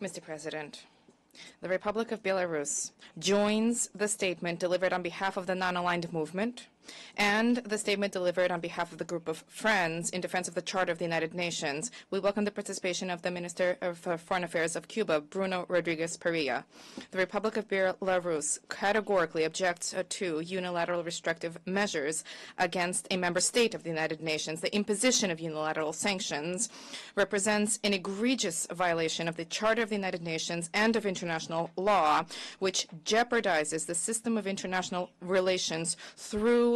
Mr. President, the Republic of Belarus joins the statement delivered on behalf of the non-aligned movement and the statement delivered on behalf of the group of friends in defense of the Charter of the United Nations. We welcome the participation of the Minister of uh, Foreign Affairs of Cuba, Bruno Rodriguez Parrilla. The Republic of Belarus categorically objects uh, to unilateral restrictive measures against a member state of the United Nations. The imposition of unilateral sanctions represents an egregious violation of the Charter of the United Nations and of international law, which jeopardizes the system of international relations through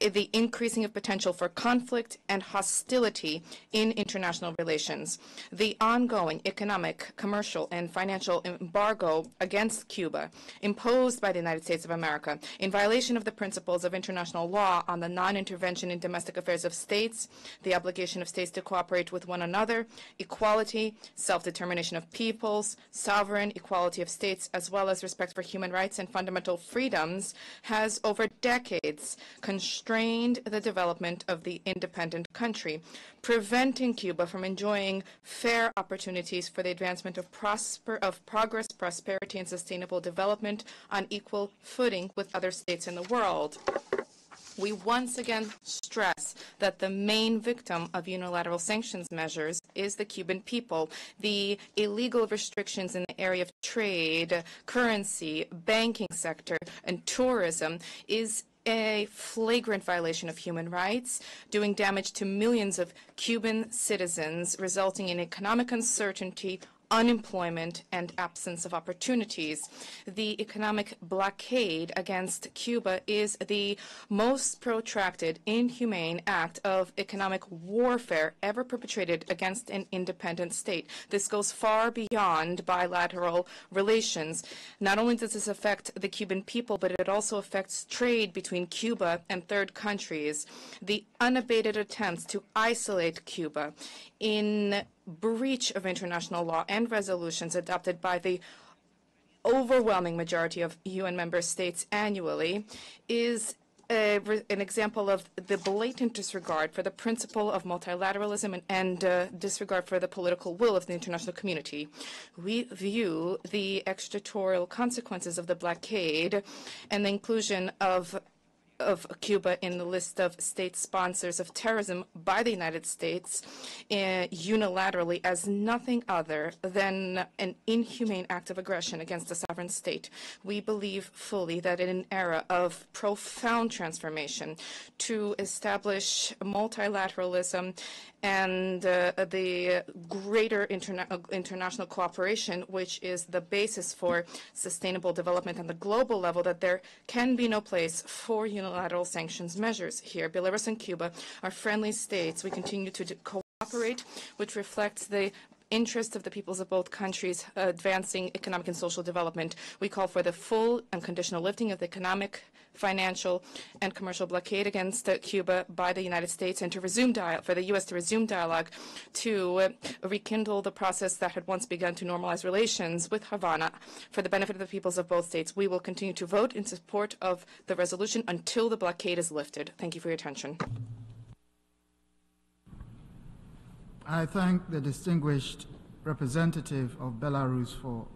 Eh, the increasing of potential for conflict and hostility in international relations. The ongoing economic, commercial, and financial embargo against Cuba imposed by the United States of America in violation of the principles of international law on the non-intervention in domestic affairs of states, the obligation of states to cooperate with one another, equality, self-determination of peoples, sovereign equality of states, as well as respect for human rights and fundamental freedoms, has over decades constrained the development of the independent country, preventing Cuba from enjoying fair opportunities for the advancement of, prosper, of progress, prosperity, and sustainable development on equal footing with other states in the world. We once again stress that the main victim of unilateral sanctions measures is the Cuban people. The illegal restrictions in the area of trade, currency, banking sector, and tourism is a flagrant violation of human rights, doing damage to millions of Cuban citizens, resulting in economic uncertainty, unemployment, and absence of opportunities. The economic blockade against Cuba is the most protracted, inhumane act of economic warfare ever perpetrated against an independent state. This goes far beyond bilateral relations. Not only does this affect the Cuban people, but it also affects trade between Cuba and third countries. The unabated attempts to isolate Cuba in breach of international law and resolutions adopted by the overwhelming majority of UN member states annually is a, an example of the blatant disregard for the principle of multilateralism and, and uh, disregard for the political will of the international community. We view the extraterritorial consequences of the blockade and the inclusion of of Cuba in the list of state sponsors of terrorism by the United States uh, unilaterally as nothing other than an inhumane act of aggression against a sovereign state. We believe fully that in an era of profound transformation to establish multilateralism and uh, the greater interna international cooperation, which is the basis for sustainable development on the global level, that there can be no place for unilateral sanctions measures here. Belarus and Cuba are friendly states. We continue to cooperate, which reflects the interest of the peoples of both countries advancing economic and social development. We call for the full and unconditional lifting of the economic financial and commercial blockade against Cuba by the United States and to resume for the U.S. to resume dialogue to rekindle the process that had once begun to normalize relations with Havana for the benefit of the peoples of both states. We will continue to vote in support of the resolution until the blockade is lifted. Thank you for your attention. I thank the distinguished representative of Belarus for